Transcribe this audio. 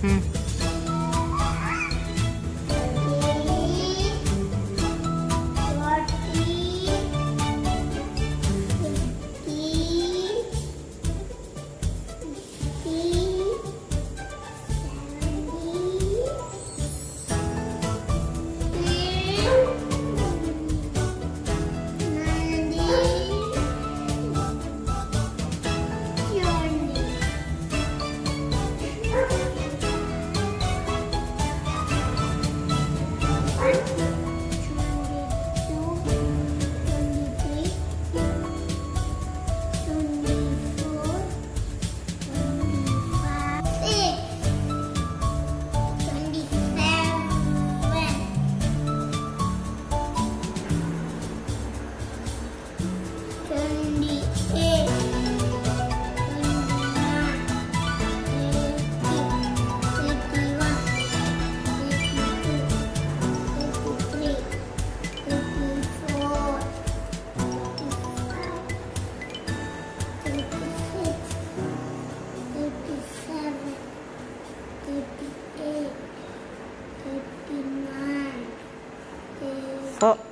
Hmm. と。